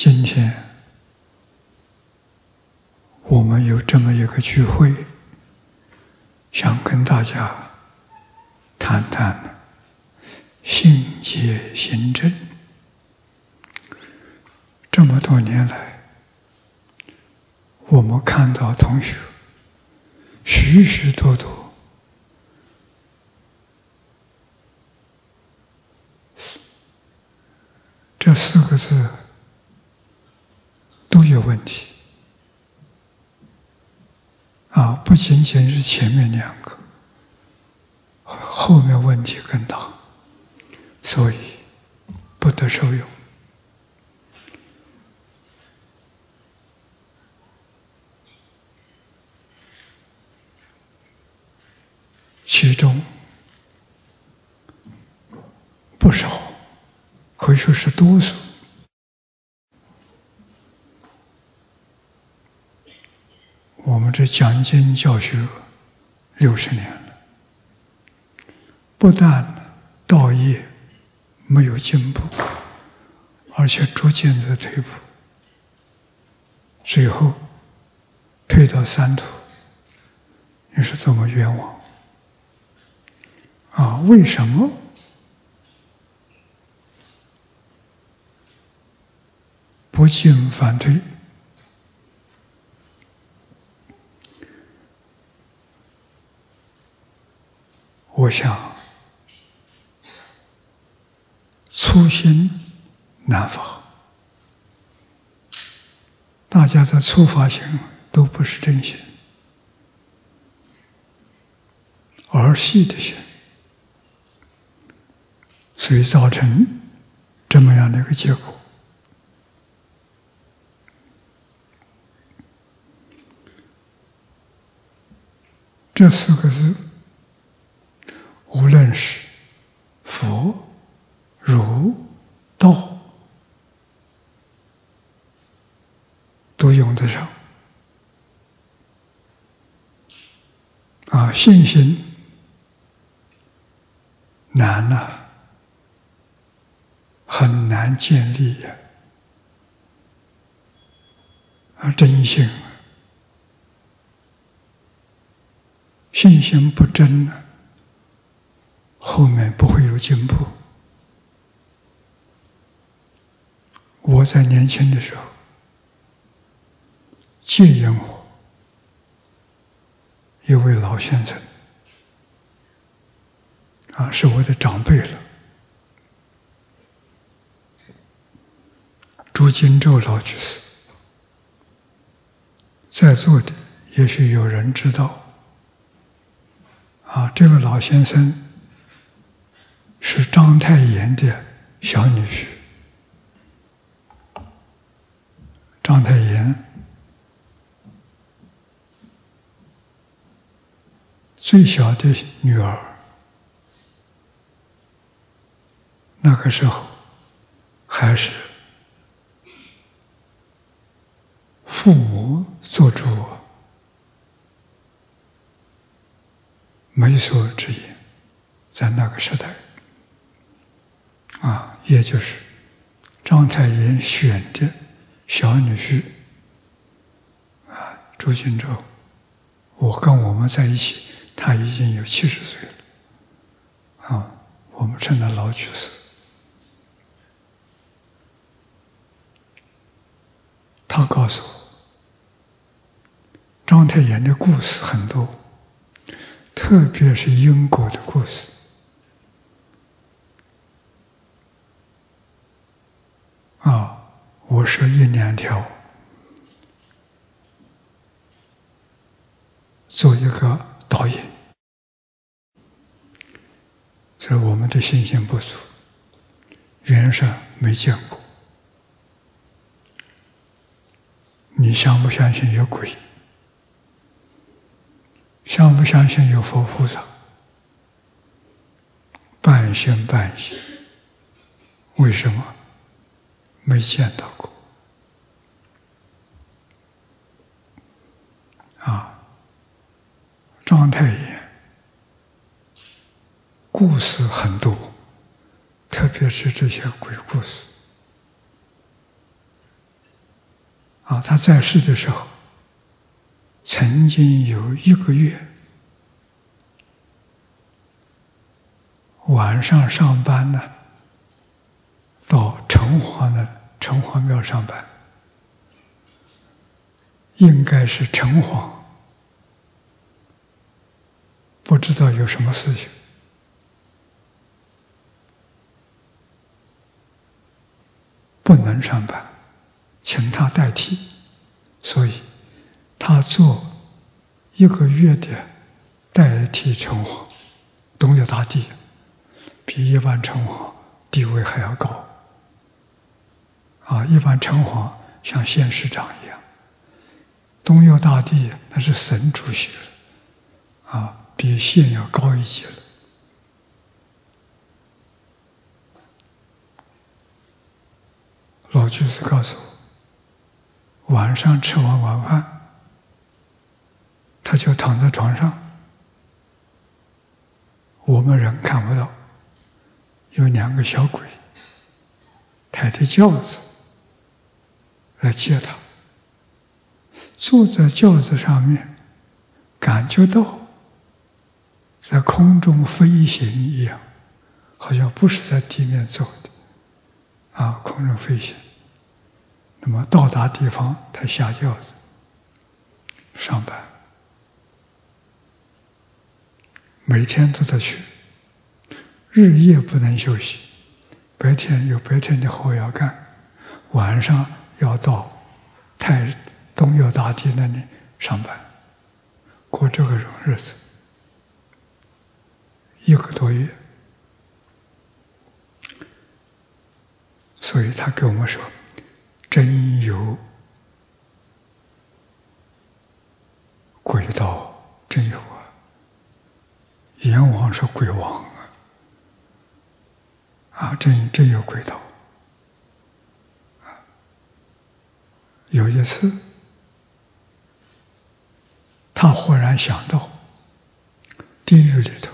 今天我们有这么一个聚会，想跟大家谈谈信解行政。这么多年来，我们看到同学许许多多这四个字都有问题啊！不仅仅是前面两个，后面问题更大，所以不得受用。其中不少，可以说是多数。我们这讲经教学六十年了，不但道业没有进步，而且逐渐的退步，最后退到三途，你是多么冤枉！啊，为什么不进反退？我想，初心难发，大家的初发心都不是真心，儿戏的心。所以造成这么样的一个结果。这四个字，无论是佛、儒、道，都用得上。啊，信心难呐。很难建立呀，而真心、信心不真呢，后面不会有进步。我在年轻的时候，借引我一位老先生，啊，是我的长辈了。朱金洲老居士，在座的也许有人知道，啊，这位老先生是章太炎的小女婿。章太炎最小的女儿，那个时候还是。父母做主，媒妁之言，在那个时代，啊，也就是章太炎选的小女婿，啊，朱金洲，我跟我们在一起，他已经有七十岁了，啊，我们称他老居士。他告诉我。章太炎的故事很多，特别是因果的故事。啊，我说一两条，做一个导演，所以我们的信心不足，原上没见过。你相不相信有鬼？相不相信有佛菩萨？半信半疑。为什么？没见到过。啊，章太炎故事很多，特别是这些鬼故事。啊，他在世的时候，曾经有一个月。晚上上班呢，到城隍的城隍庙上班，应该是城隍，不知道有什么事情，不能上班，请他代替，所以他做一个月的代替城隍，东岳大帝。比一般城隍地位还要高，啊！一般城隍像县市长一样，东岳大帝那是神主席了，啊，比县要高一级了。老居士告诉我，晚上吃完晚饭，他就躺在床上，我们人看不到。有两个小鬼，抬着轿子来接他，坐在轿子上面，感觉到在空中飞行一样，好像不是在地面走的，啊，空中飞行。那么到达地方，他下轿子上班，每天都在去。日夜不能休息，白天有白天的活要干，晚上要到太东岳大帝那里上班，过这个种日子，一个多月。所以他跟我们说：“真有鬼道，真有啊！”阎王说：“鬼王。”啊，真真有鬼道。有一次，他忽然想到，地狱里头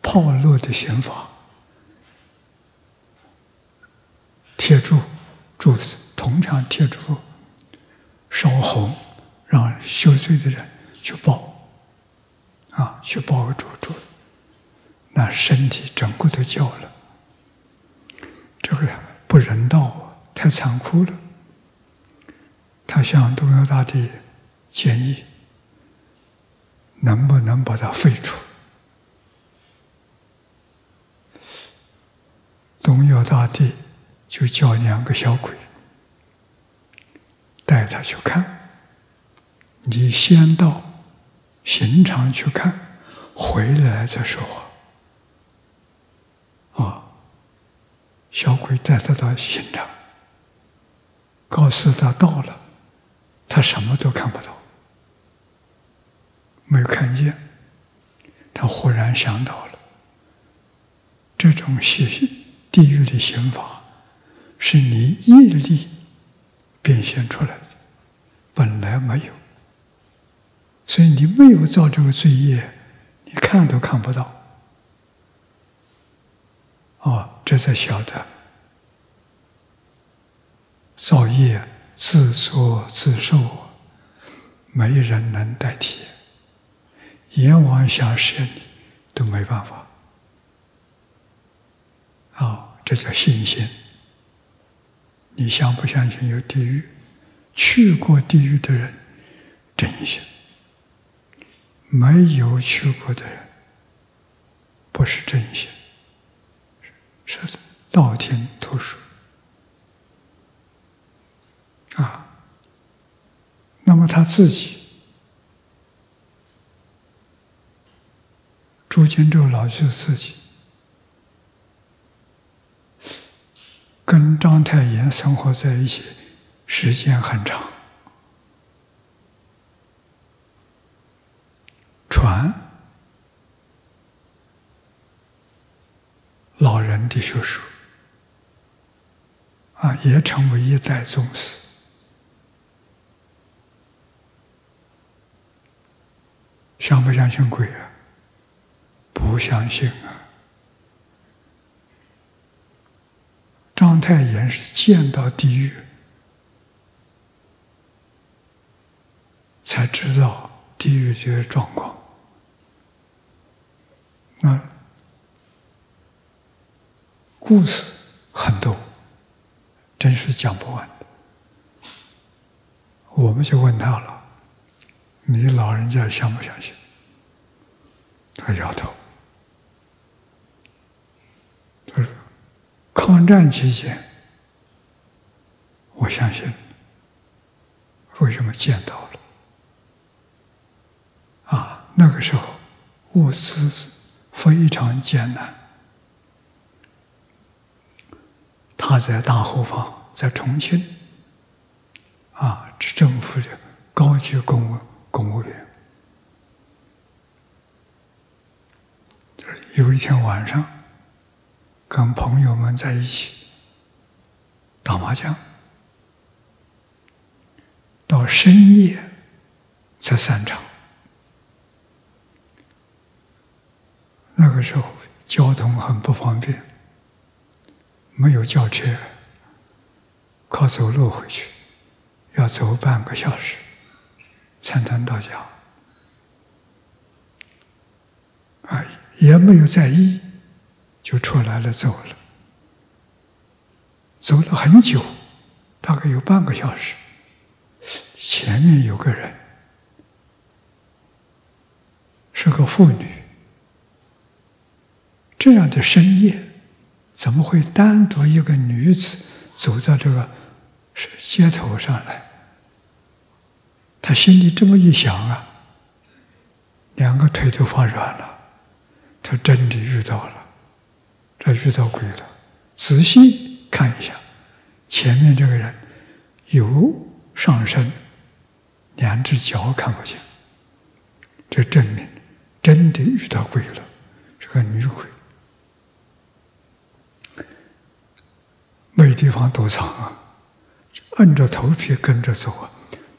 炮烙的刑法，铁柱柱子，铜墙铁柱，烧红，让受罪的人去抱，啊，去抱个住住，那身体整个都焦了。这个不人道啊，太残酷了。他向东岳大帝建议，能不能把它废除？东岳大帝就叫两个小鬼带他去看，你先到刑场去看，回来再说话。啊小鬼带他到刑场，告诉他到了，他什么都看不到，没有看见。他忽然想到了，这种血地狱的刑法，是你业力变现出来的，本来没有，所以你没有造这个罪业，你看都看不到。哦。这才晓得，造业自作自受，没人能代替。阎王想赦你都没办法。啊，这叫信心。你相不相信有地狱？去过地狱的人真信，没有去过的人不是真心。是道听途说啊，那么他自己，朱金洲老师自己，跟章太炎生活在一起时间很长，传。老人的学说啊，也成为一代宗师。相不相信鬼啊？不相信啊！章太炎是见到地狱，才知道地狱这些状况。那故事很多，真是讲不完。我们就问他了。你老人家相不相信？他摇头。他说：“抗战期间，我相信。为什么见到了？啊，那个时候物资非常艰难。他在大后方，在重庆，啊，政府的高级公务。”公务员。有一天晚上，跟朋友们在一起打麻将，到深夜才散场。那个时候交通很不方便，没有轿车，靠走路回去，要走半个小时。参禅到家，啊，也没有在意，就出来了，走了，走了很久，大概有半个小时。前面有个人，是个妇女。这样的深夜，怎么会单独一个女子走到这个街头上来？他心里这么一想啊，两个腿都发软了。他真的遇到了，他遇到鬼了。仔细看一下，前面这个人有上身，两只脚看不见，这证明真的遇到鬼了，是个女鬼。没地方躲藏啊，硬着头皮跟着走啊。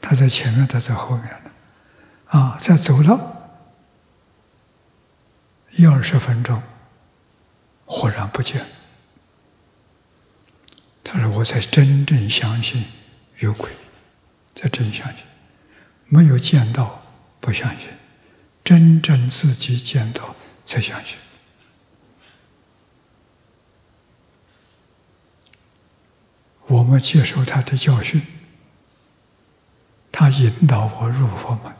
他在前面，他在后面呢，啊，在走了一二十分钟，忽然不见。他说：“我才真正相信有鬼，才真相信，没有见到不相信，真正自己见到才相信。”我们接受他的教训。他引导我入佛门，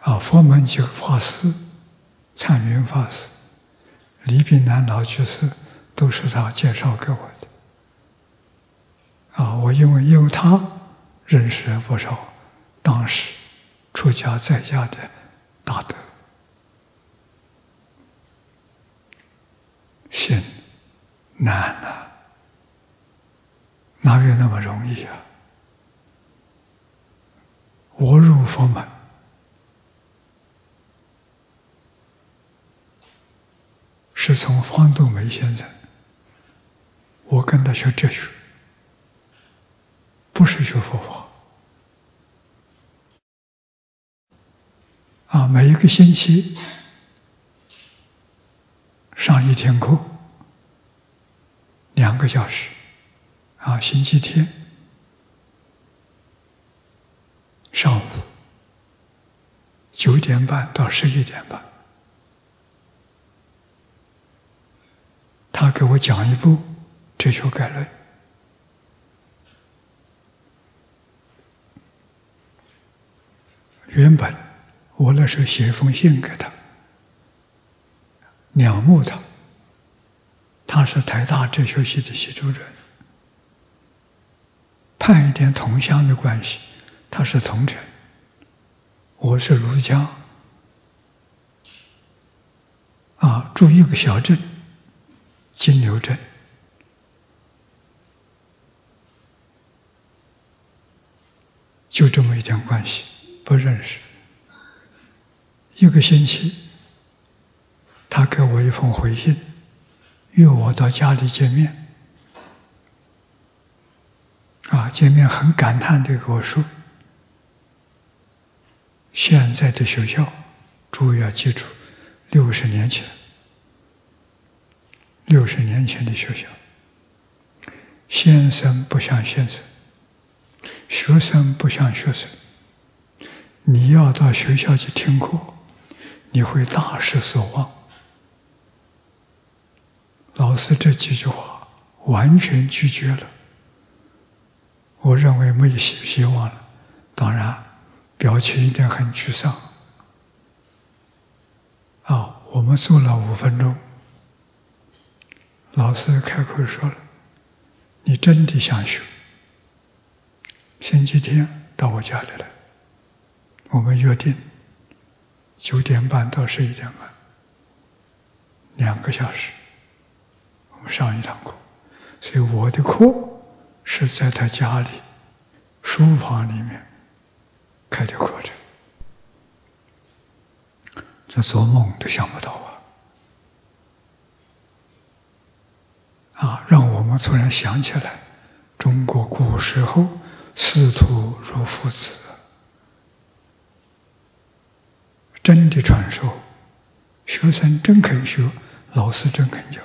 啊，佛门几个法师，灿云法师、李炳南老居士，都是他介绍给我的。啊，我因为有他认识了不少当时出家在家的大德，心难呐，哪有那么容易啊？我入佛门，是从方东梅先生。我跟他学哲学，不是学佛法。啊，每一个星期上一天课，两个小时。啊，星期天。上午九点半到十一点半，他给我讲一部《哲学概论》。原本我那时候写一封信给他，仰慕他，他是台大哲学系的系主任，判一点同乡的关系。他是同城，我是庐江，啊，住一个小镇，金牛镇，就这么一点关系，不认识。一个星期，他给我一封回信，约我到家里见面，啊见面很感叹地跟我说：“现在的学校，诸位要记住，六十年前，六十年前的学校，先生不像先生，学生不像学生。你要到学校去听课，你会大失所望。”老师这几句话完全拒绝了。我认为没有希希望了。当然，表情一定很沮丧。啊，我们坐了五分钟，老师开口说了：“你真的想学？星期天到我家里来，我们约定九点半到十一点半，两个小时。”我们上一堂课，所以我的课是在他家里书房里面开的课程，这做梦都想不到啊！啊，让我们突然想起来，中国古时候师徒如父子，真的传授，学生真肯学，老师真肯教。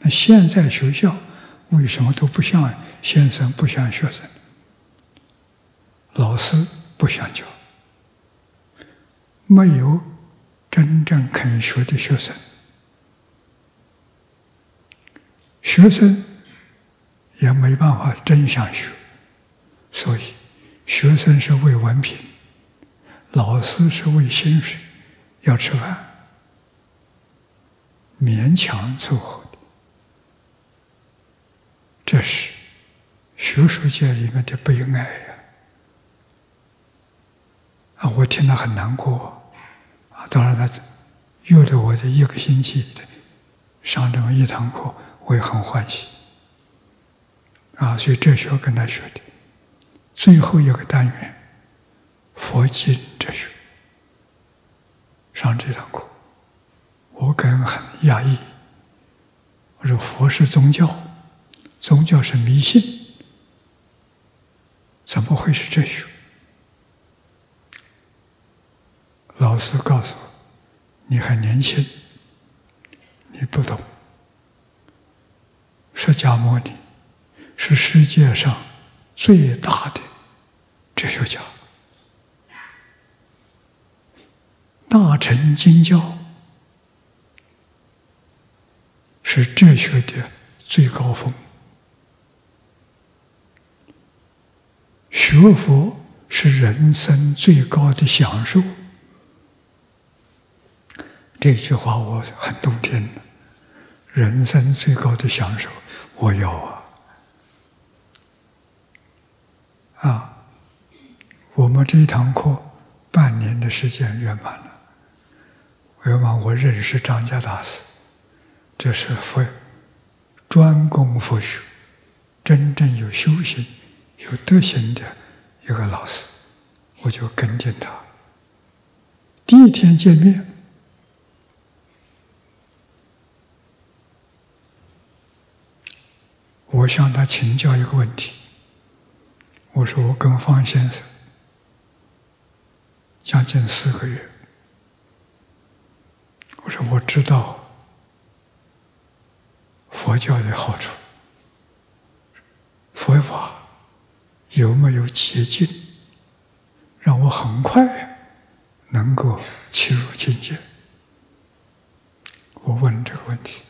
那现在学校为什么都不像先生不像学生？老师不想教，没有真正肯学的学生，学生也没办法真想学，所以学生是为文凭，老师是为薪水，要吃饭，勉强凑合。这是学术界里面的悲哀呀！我听了很难过啊。当然，他约了我的一个星期上这么一堂课，我也很欢喜啊。所以哲学跟他学的最后一个单元佛经哲学，上这堂课，我感觉很压抑。我说佛是宗教。宗教是迷信，怎么会是哲学？老师告诉我：“你还年轻，你不懂。释迦牟尼是世界上最大的哲学家，大乘经教是哲学的最高峰。”学佛是人生最高的享受，这句话我很动听。人生最高的享受，我要啊！啊，我们这一堂课半年的时间圆满了，圆满我认识张家大师，这是佛专攻佛学，真正有修行。有德行的一个老师，我就跟进他。第一天见面，我向他请教一个问题。我说：“我跟方先生将近四个月。”我说：“我知道佛教的好处，佛法。”有没有捷径，让我很快能够切入境界？我问这个问题，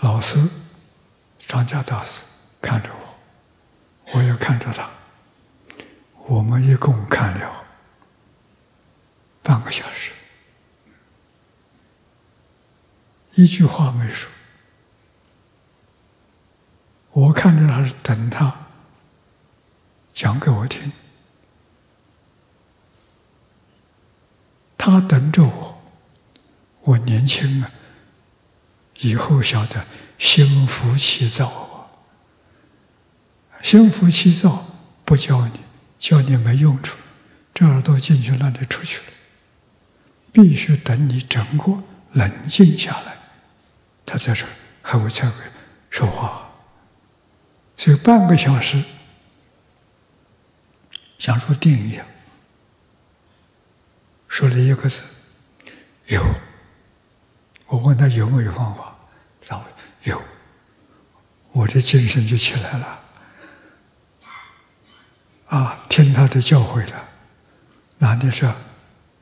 老师张家大师看着我，我也看着他，我们一共看了半个小时，一句话没说。我看着他是等他讲给我听，他等着我。我年轻啊，以后晓得心浮气躁，心浮气躁不教你，教你没用处。这耳朵进去，那里出去了。必须等你整个冷静下来，他再说，还会才会说话。所以半个小时像入定一样，说了一个字“有”。我问他有没有方法，他说有，我的精神就起来了。啊，听他的教诲了，男的说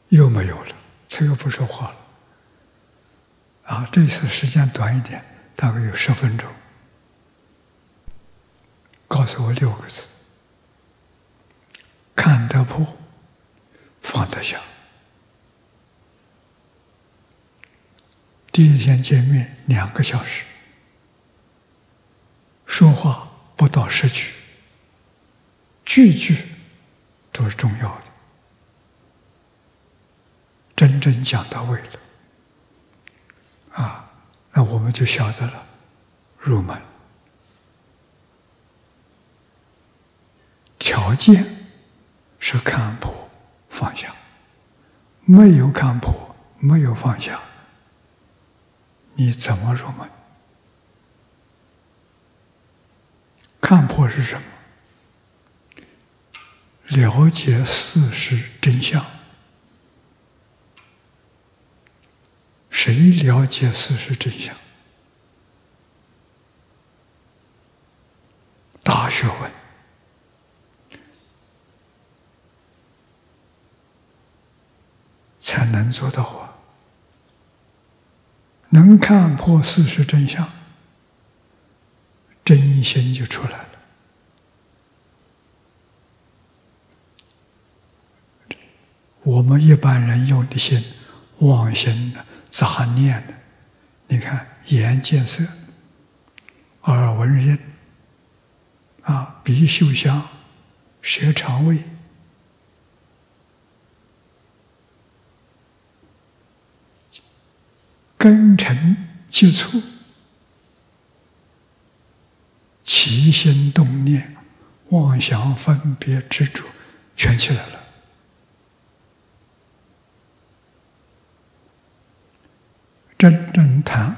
又没有了，他又不说话了。啊，这次时间短一点，大概有十分钟。告诉我六个字：看得破，放得下。第一天见面两个小时，说话不到十句，句句都是重要的，真正讲到位了。啊，那我们就晓得了，入门。条件是看破放下，没有看破，没有放下，你怎么入门？看破是什么？了解事实真相。谁了解事实真相？大学问才能做到啊！能看破事实真相，真心就出来了。我们一般人用的心，妄心呢？杂念的，你看眼见色，耳闻音，啊鼻嗅香，舌尝味，根尘接触，起心动念，妄想分别执着，全起来了。真正谈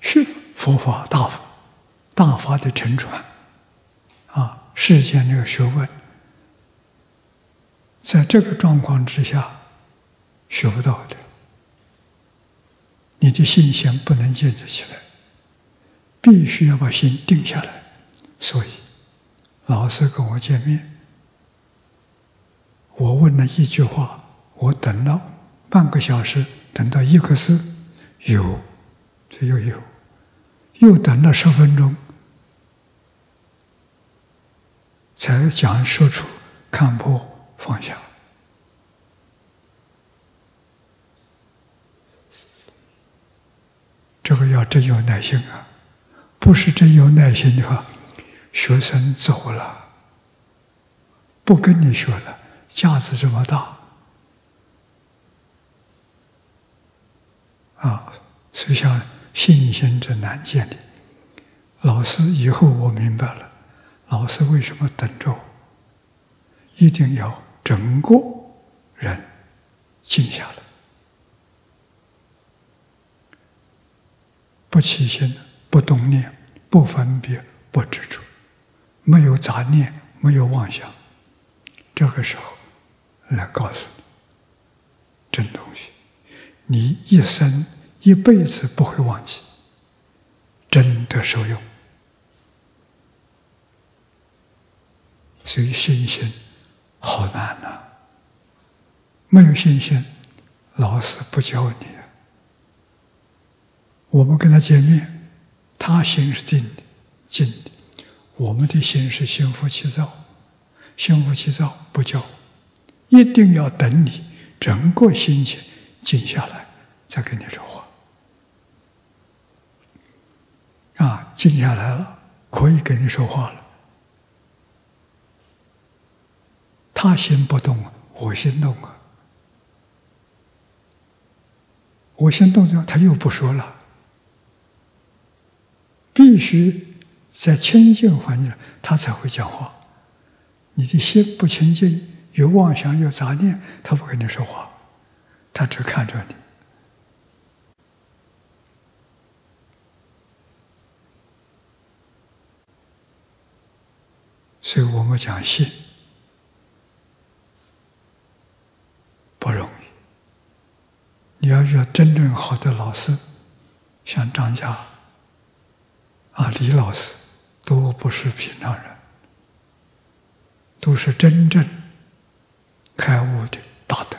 是佛法大法大法的沉传啊，世间这个学问，在这个状况之下学不到的，你的信心不能建立起来，必须要把心定下来。所以，老师跟我见面，我问了一句话。我等了半个小时，等到一个字有，这又有，又等了十分钟，才讲说出看破放下。这个要真有耐心啊！不是真有耐心的话，学生走了，不跟你学了，架子这么大。啊，所以像信心之难建立。老师以后我明白了，老师为什么等着我？一定要整个人静下来，不起心，不动念，不分别，不执着，没有杂念，没有妄想。这个时候来告诉你真东西。你一生一辈子不会忘记，真的受用。所以信心好难呐，没有信心，老师不教你。我们跟他见面，他心是定的、静的，我们的心是心浮气躁，心浮气躁不教，一定要等你整个心情。静下来，再跟你说话。啊，静下来了，可以跟你说话了。他心不动，我心动啊。我先动之后，他又不说了。必须在清净环境，他才会讲话。你的心不清净，有妄想有杂念，他不跟你说话，他只看着你。所以我们讲信不容易。你要遇到真正好的老师，像张家。啊、李老师，都不是平常人，都是真正开悟的大德。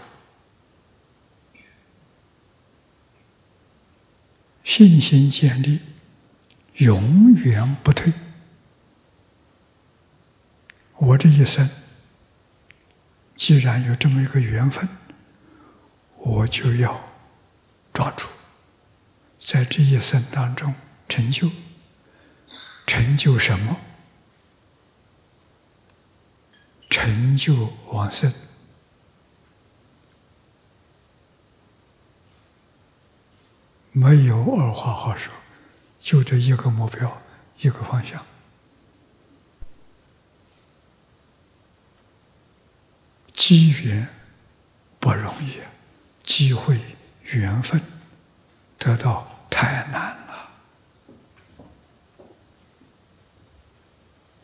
信心建立，永远不退。我这一生，既然有这么一个缘分，我就要抓住，在这一生当中成就。成就什么？成就往生。没有二话好说，就这一个目标，一个方向。机缘不容易，机会缘分得到太难了。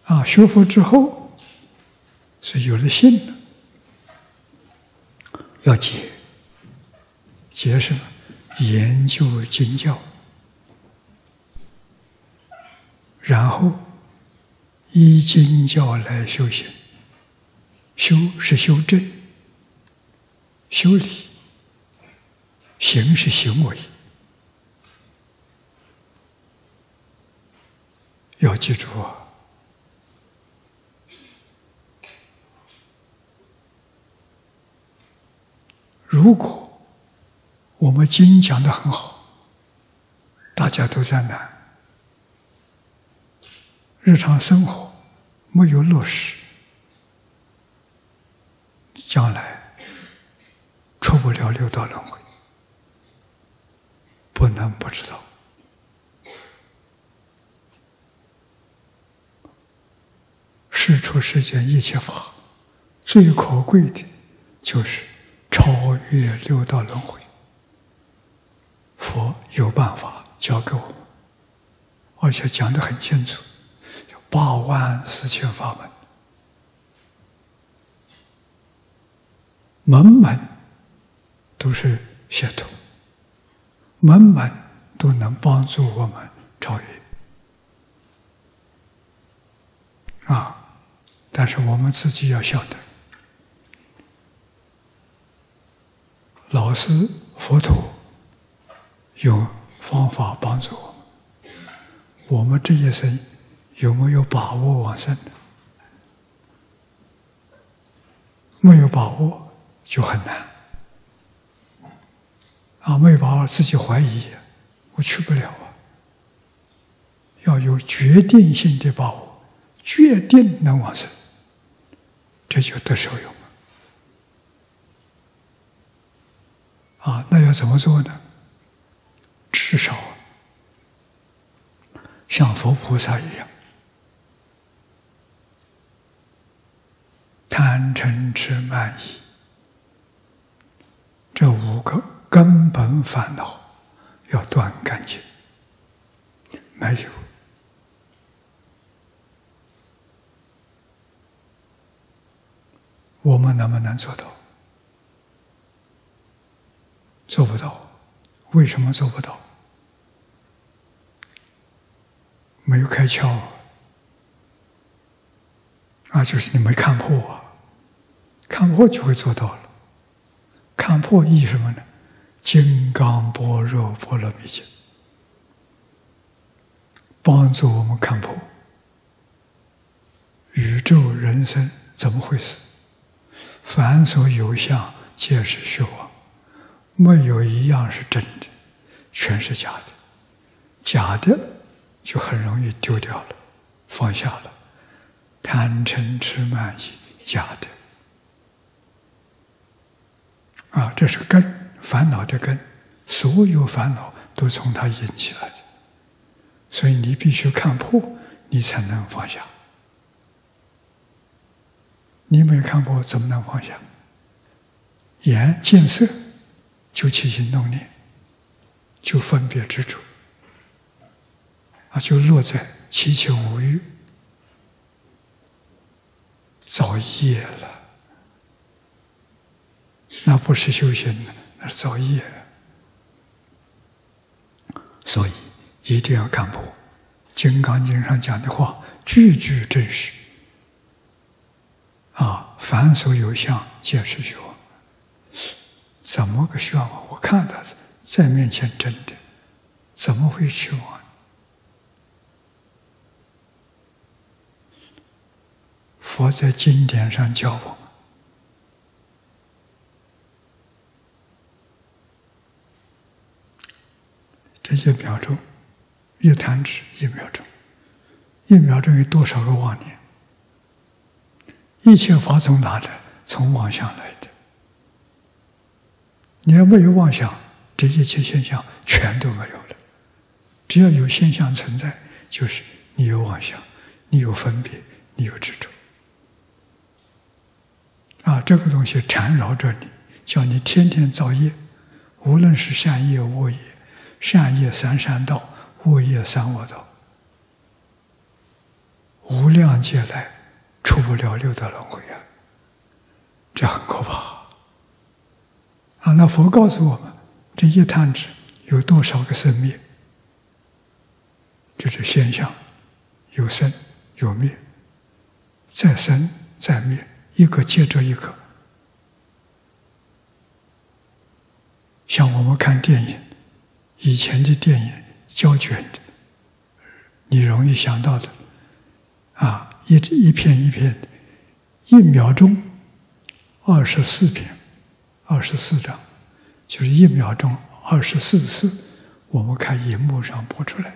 啊，学佛之后是有了信了，要解，解什么？研究经教，然后依经教来修行。修是修正，修理；行是行为。要记住啊！如果我们经讲的很好，大家都在难，日常生活没有落实，将来出不了六道轮回，不能不知道。世出世间一切法，最可贵的就是超越六道轮回。佛有办法教给我们，而且讲得很清楚，有八万四千法门，门门都是解脱，门门都能帮助我们超越。啊！但是我们自己要晓得，老师佛陀。有方法帮助我们，我们这一生有没有把握往生？没有把握就很难。啊，没有把握自己怀疑，我去不了啊。要有决定性的把握，决定能往生，这就得受用啊，那要怎么做呢？至少像佛菩萨一样，贪嗔痴慢疑这五个根本烦恼要断干净。没有，我们能不能做到？做不到。为什么做不到？没有开窍，啊，就是你没看破啊，看破就会做到了。看破意什么呢？金刚般若波罗蜜经帮助我们看破宇宙人生怎么回事？凡所有相，皆是虚妄，没有一样是真的，全是假的，假的。就很容易丢掉了，放下了，贪嗔痴慢疑，假的啊，这是根，烦恼的根，所有烦恼都从它引起来的，所以你必须看破，你才能放下。你没看破，怎么能放下？眼见色，就起心动念，就分别执着。啊，就落在七情五欲，造业了，那不是修行，那是造业。所以一定要看破，《金刚经》上讲的话，句句真实。啊，凡所有相，皆是虚妄。怎么个虚妄？我看到在面前真的，怎么会虚妄？佛在经典上教我们，这一秒钟，一弹指，一秒钟，一秒钟有多少个妄念？一切法从哪来？从妄想来的。你要没有妄想，这一切现象全都没有了。只要有现象存在，就是你有妄想，你有分别，你有执着。啊，这个东西缠绕着你，叫你天天造业，无论是善业恶业，善业三善道，恶业三恶道，无量劫来出不了六道轮回啊！这很可怕啊！那佛告诉我们，这一弹指有多少个生灭？就是现象，有生有灭，再生再灭。一个接着一个，像我们看电影，以前的电影胶卷，你容易想到的，啊，一一片一片，一秒钟二十四片，二十四张，就是一秒钟二十四次，我们看荧幕上播出来，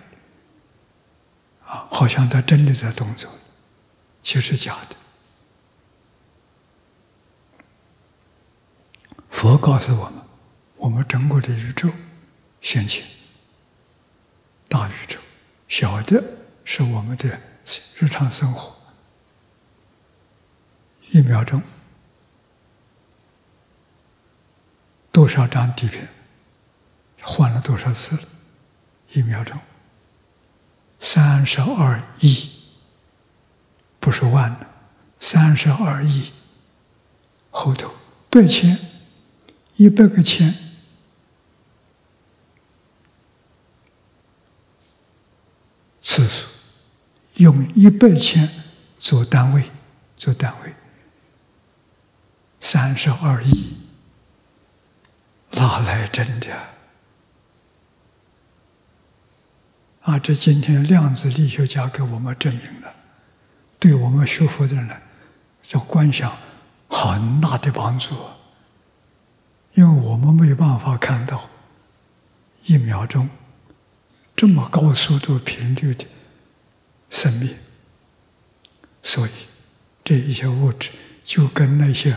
啊，好像他真的在动作，其实假的。佛告诉我们：我们整个的宇宙现前，大宇宙，小的是我们的日常生活。一秒钟多少张底片换了多少次了？一秒钟三十二亿，不是万的，三十二亿后头八千。一百个千次数，用一百千做单位，做单位，三十二亿，哪来真的？啊！这今天量子力学家给我们证明了，对我们学佛的人，这观想很大的帮助。因为我们没有办法看到一秒钟这么高速度频率的生命，所以这一些物质就跟那些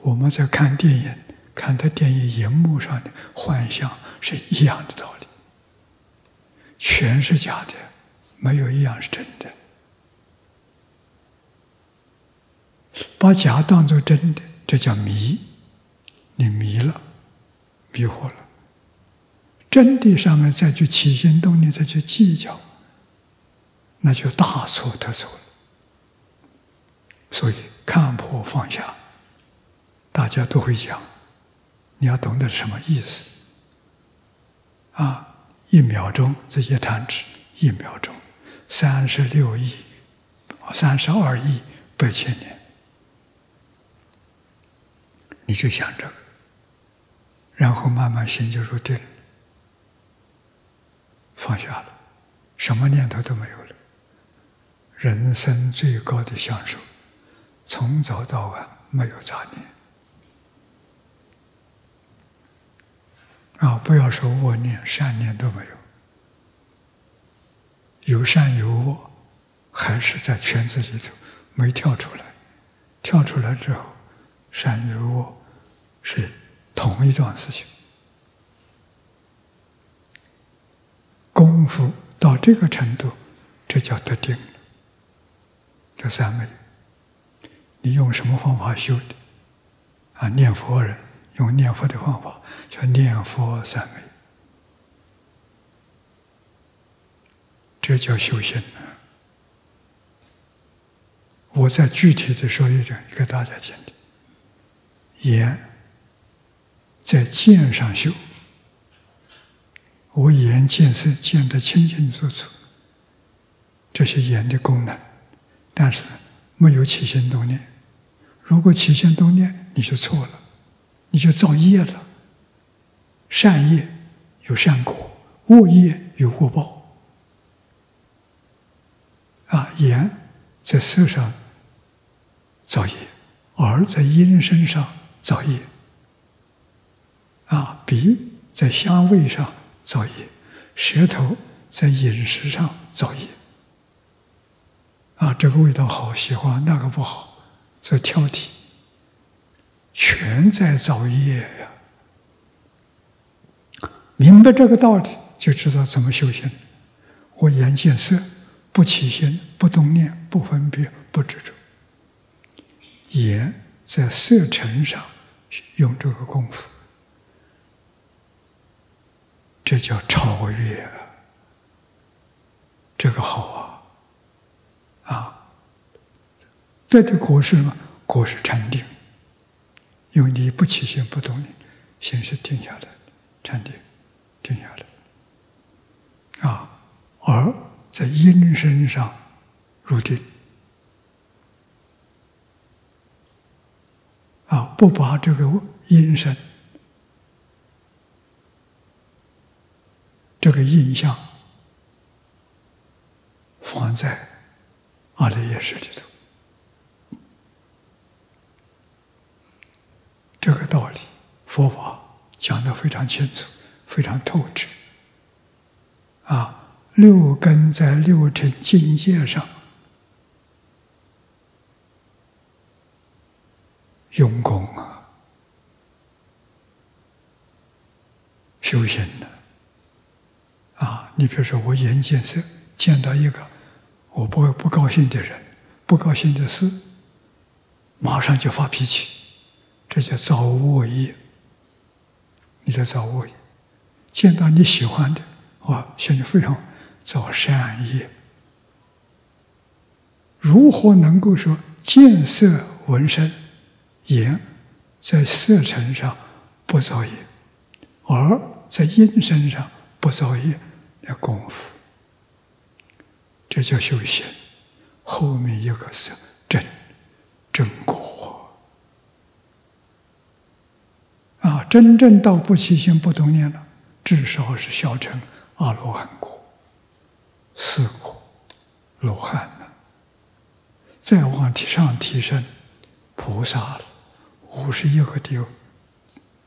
我们在看电影、看的电影荧幕上的幻象是一样的道理，全是假的，没有一样是真的。把假当做真的，这叫迷。你迷了，迷惑了，真谛上面再去起心动念，再去计较，那就大错特错了。所以看破放下，大家都会讲，你要懂得什么意思啊？一秒钟这些弹指，一秒钟三十六亿、三十二亿八千年，你就想这个。然后慢慢心就入定，放下了，什么念头都没有了。人生最高的享受，从早到晚没有杂念。啊，不要说恶念、善念都没有，有善有恶，还是在圈子里头没跳出来。跳出来之后，善与恶是。同一桩事情，功夫到这个程度，这叫得定。这三昧，你用什么方法修的？啊，念佛人用念佛的方法，叫念佛三昧，这叫修行。我再具体的说一点给大家听听。眼在见上修，我眼见色见得清清楚楚，这些眼的功能，但是没有起心动念。如果起心动念，你就错了，你就造业了。善业有善果，恶业有恶报。啊，眼在色上造业，耳在音声上造业。啊，鼻在香味上造业，舌头在饮食上造业。啊，这个味道好喜欢，那个不好，在挑剔，全在造业呀。明白这个道理，就知道怎么修行。我眼见色，不起心，不动念，不分别，不执着。眼在色尘上用这个功夫，这叫超越。这个好啊！啊，这的果是什么？果是禅定，因为你不起心，不动，心是定下来，禅定。定下来，啊，而在音声上入定，啊，不把这个音声、这个印象放在阿赖耶识里头，这个道理，佛法讲的非常清楚。非常透彻，啊，六根在六尘境界上用功啊，修行的，啊，你比如说我眼见色，见到一个我不不高兴的人，不高兴的事，马上就发脾气，这叫造恶业，你在造恶业。见到你喜欢的，哇，现在非常造善业。如何能够说见色闻声，言在色尘上不造业，而在音声上不造业的功夫？这叫修行。后面一个是真真果啊，真正到不起心不动念了。至少是小乘阿罗汉果、四果、罗汉了，再往提上提升，菩萨了，五十一个地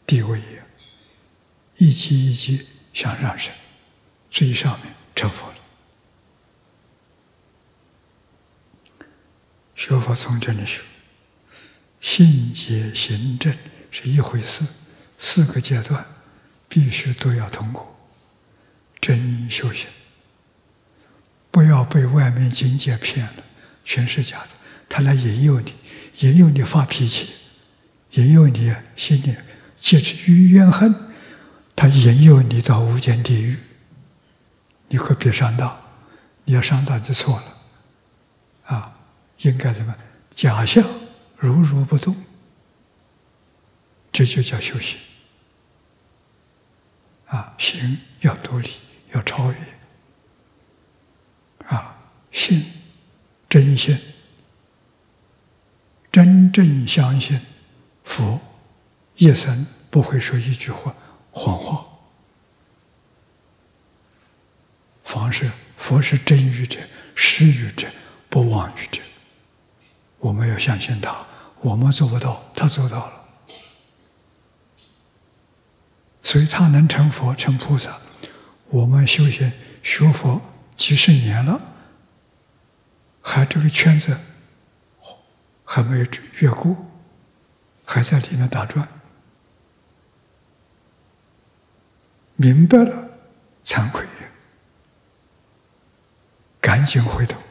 地位，一级一级向上升，最上面成佛了。学佛从这里学，信解行证是一回事，四个阶段。必须都要通过真修行，不要被外面境界骗了，全是假的。他来引诱你，引诱你发脾气，引诱你心里结于怨恨，他引诱你到无间地狱。你可别上当，你要上当就错了。啊，应该怎么？假象如如不动，这就叫修行。啊，行要独立，要超越。啊，信，真心，真正相信佛，一生不会说一句话谎话。凡是佛是真语者、实语者、不妄语者，我们要相信他。我们做不到，他做到了。所以他能成佛成菩萨，我们修行学佛几十年了，还这个圈子还没有越过，还在里面打转。明白了，惭愧，赶紧回头，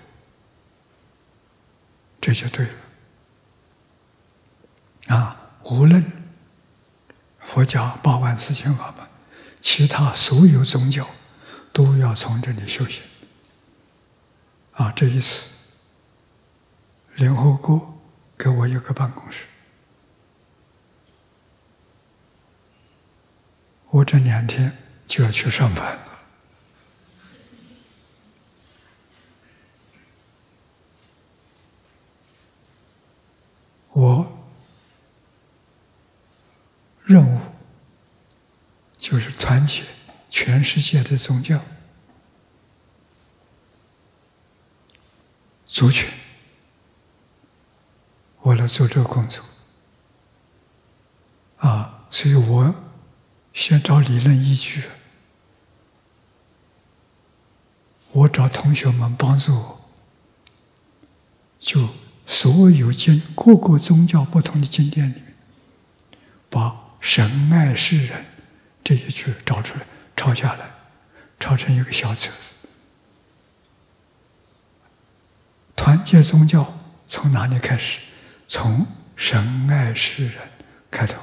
这就对了。啊，无论。佛家八万四千法门，其他所有宗教都要从这里修行。啊，这一次联合国给我一个办公室，我这两天就要去上班了。我任务就是团结全世界的宗教族群。我来做这个工作，啊，所以我先找理论依据，我找同学们帮助我，就所有经各个宗教不同的经典里面，把“神爱世人”这一句找出来，抄下来，抄成一个小册子。团结宗教从哪里开始？从神爱世人开头，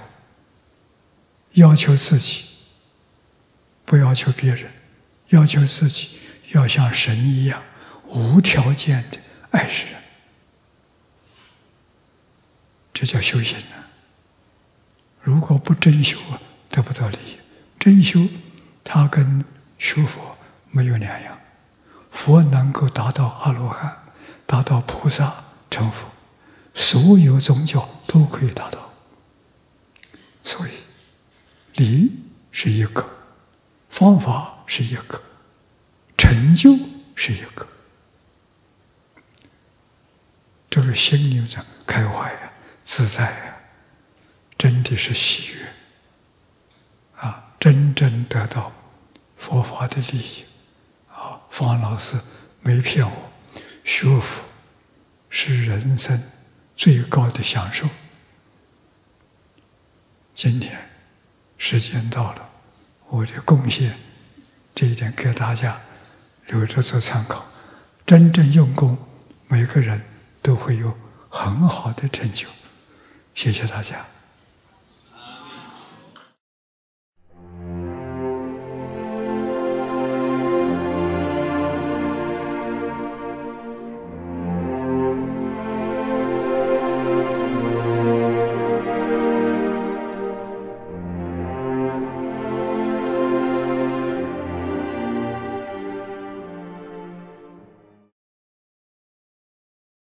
要求自己，不要求别人，要求自己要像神一样无条件的爱世人，这叫修行啊！如果不真修啊，得不到利益。真修，他跟学佛没有两样。佛能够达到阿罗汉，达到菩萨成佛。所有宗教都可以达到，所以理是一个，方法是一个，成就是一个。这个心灵上开怀呀、自在呀，真的是喜悦！真正得到佛法的利益啊！方老师没骗我，学佛是人生。最高的享受。今天时间到了，我的贡献这一点给大家留着做参考。真正用功，每个人都会有很好的成就。谢谢大家。